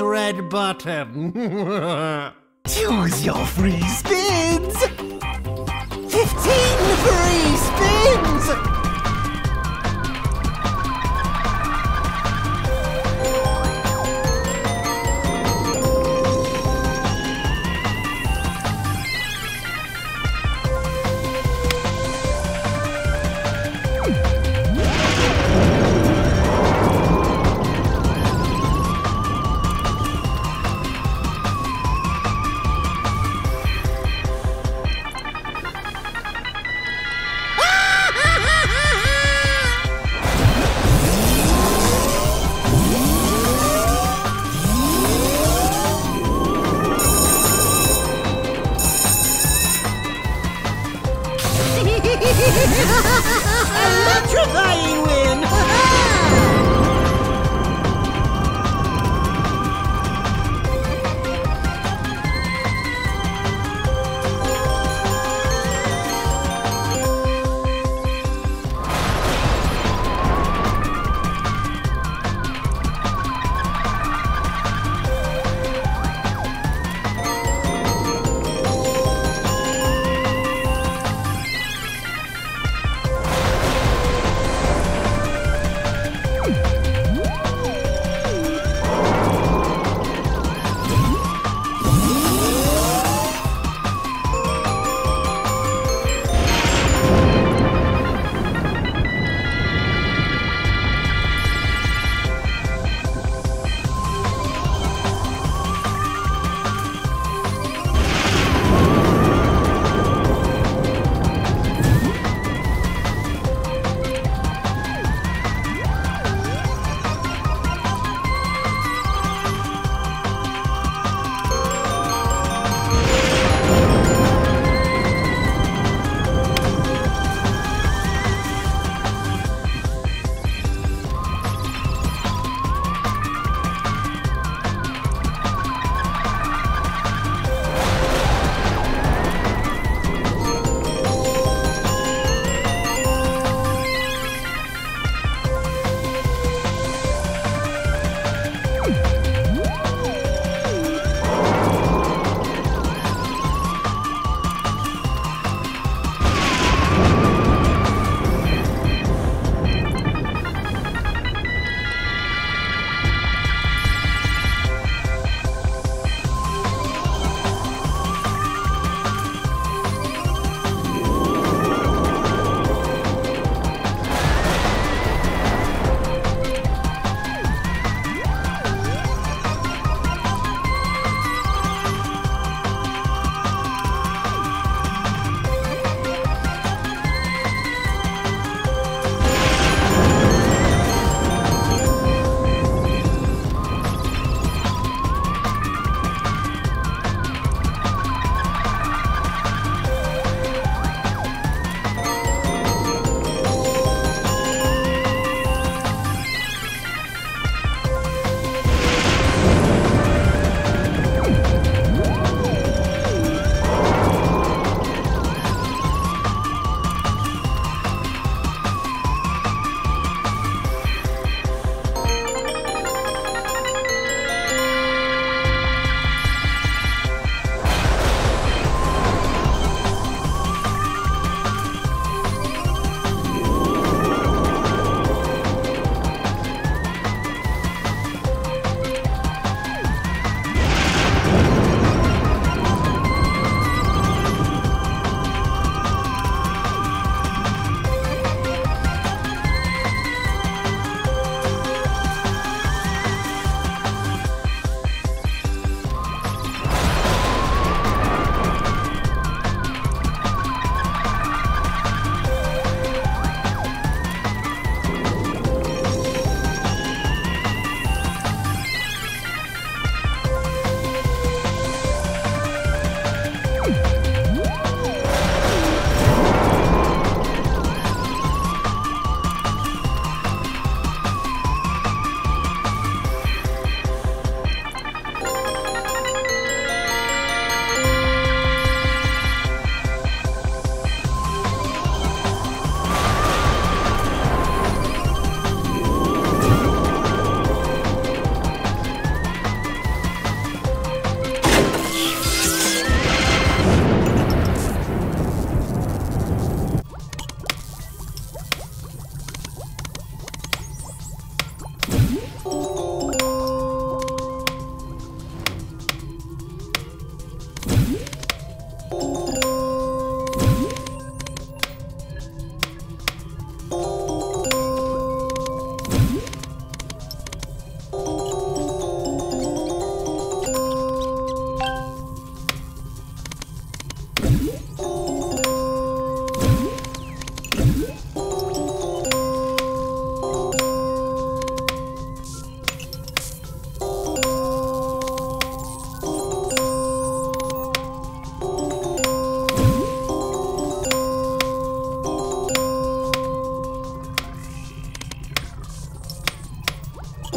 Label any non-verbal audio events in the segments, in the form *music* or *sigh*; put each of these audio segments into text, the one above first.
red button. *laughs* Choose your free spins!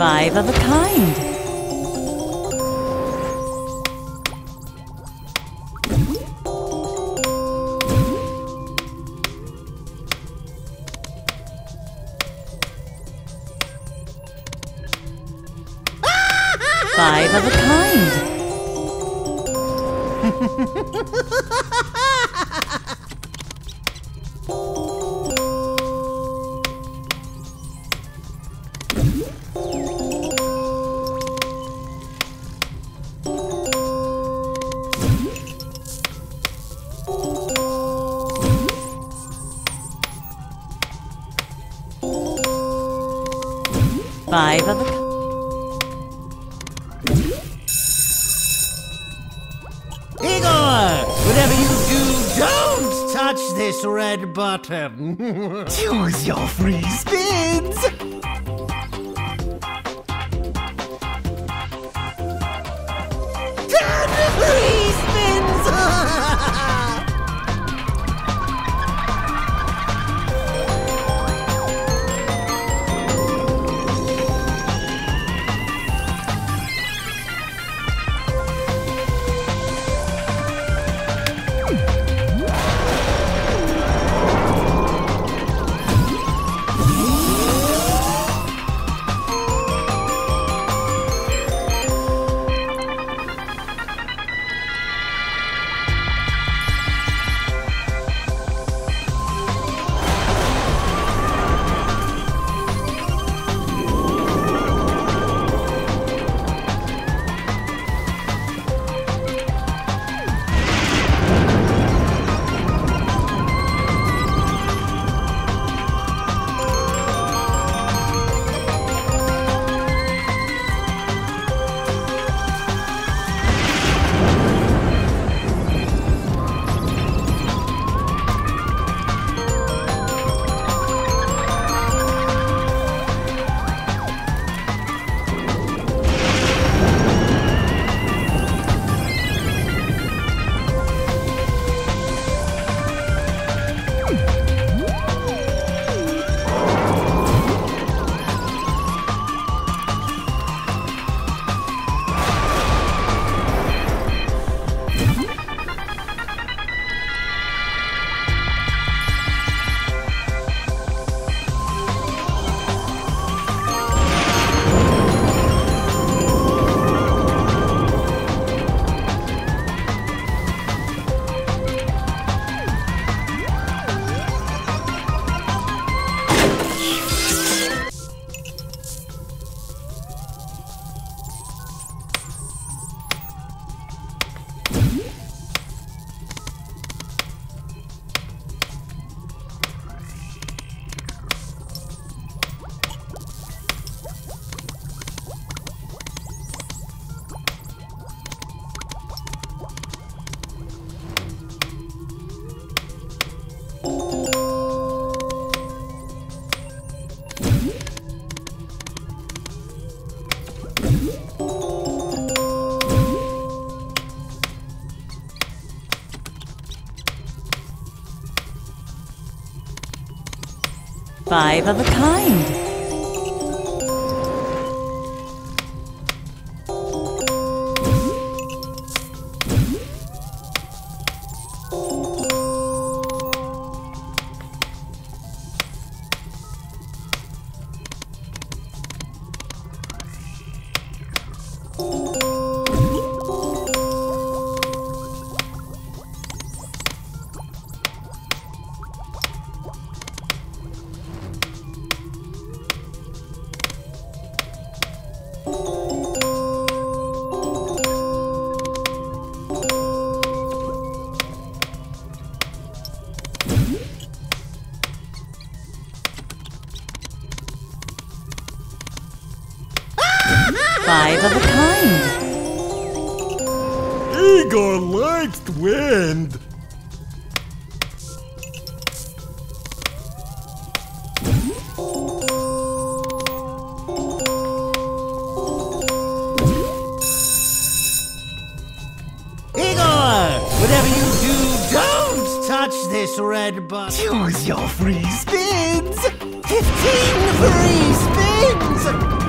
Five of a kind. Whatever you do, don't touch this red button. *laughs* Choose your free spins! Ten Five of a kind. Likes wind! Whatever you do, don't touch this red button. Choose your free spins! Fifteen free spins!